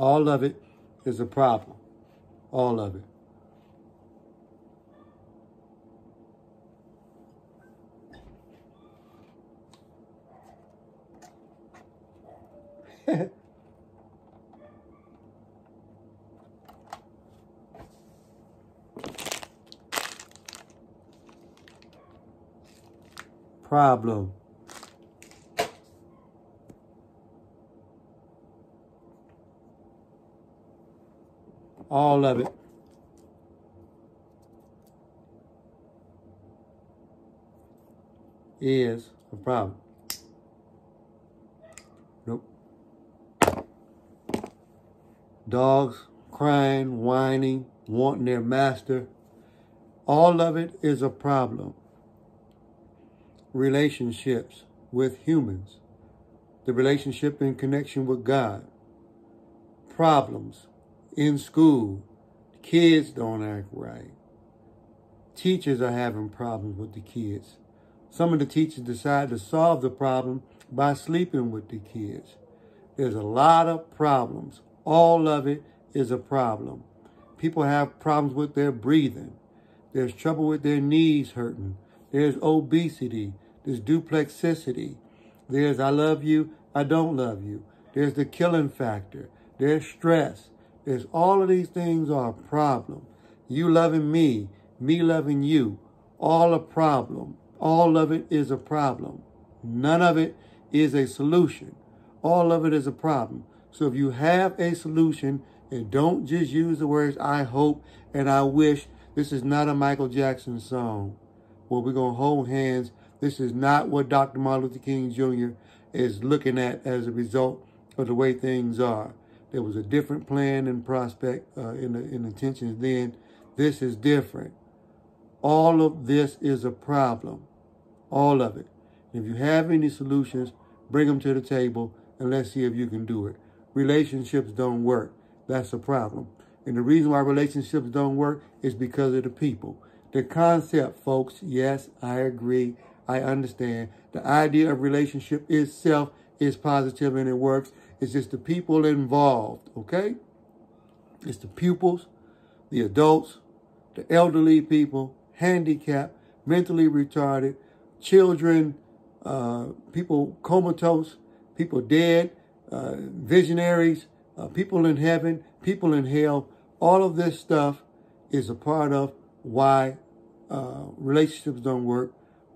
All of it is a problem. All of it. problem. All of it. Is a problem. Nope. Dogs crying, whining, wanting their master. All of it is a problem relationships with humans, the relationship in connection with God, problems in school, kids don't act right, teachers are having problems with the kids. Some of the teachers decide to solve the problem by sleeping with the kids. There's a lot of problems. All of it is a problem. People have problems with their breathing. There's trouble with their knees hurting. There's obesity. There's duplexicity. There's I love you, I don't love you. There's the killing factor. There's stress. There's all of these things are a problem. You loving me, me loving you, all a problem. All of it is a problem. None of it is a solution. All of it is a problem. So if you have a solution and don't just use the words I hope and I wish, this is not a Michael Jackson song where we're going to hold hands. This is not what Dr. Martin Luther King Jr. is looking at as a result of the way things are. There was a different plan and prospect uh, in, in intentions then. This is different. All of this is a problem. All of it. If you have any solutions, bring them to the table and let's see if you can do it. Relationships don't work. That's a problem. And the reason why relationships don't work is because of the people. The concept, folks, yes, I agree. I understand. The idea of relationship itself is positive and it works. It's just the people involved, okay? It's the pupils, the adults, the elderly people, handicapped, mentally retarded, children, uh, people comatose, people dead, uh, visionaries, uh, people in heaven, people in hell. All of this stuff is a part of why uh, relationships don't work.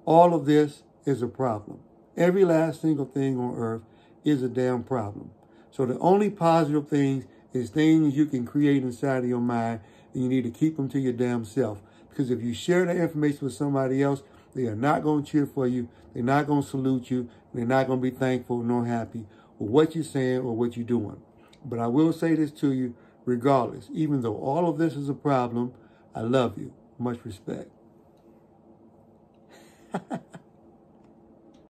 All of this is a problem. Every last single thing on earth is a damn problem. So the only positive things is things you can create inside of your mind and you need to keep them to your damn self. Because if you share that information with somebody else, they are not going to cheer for you. They're not going to salute you. They're not going to be thankful nor happy with what you're saying or what you're doing. But I will say this to you regardless. Even though all of this is a problem, I love you. Much respect.